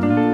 Bye.